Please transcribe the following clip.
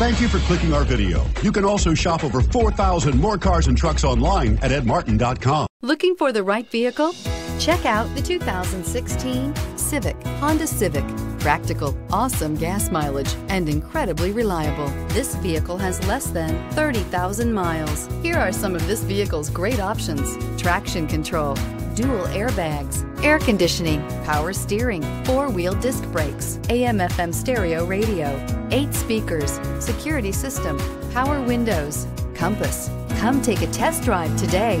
Thank you for clicking our video. You can also shop over 4,000 more cars and trucks online at edmartin.com. Looking for the right vehicle? Check out the 2016 Civic, Honda Civic. Practical, awesome gas mileage, and incredibly reliable. This vehicle has less than 30,000 miles. Here are some of this vehicle's great options. Traction control, dual airbags, air conditioning, power steering, four-wheel disc brakes, AM FM stereo radio, eight speakers, security system, power windows, compass. Come take a test drive today.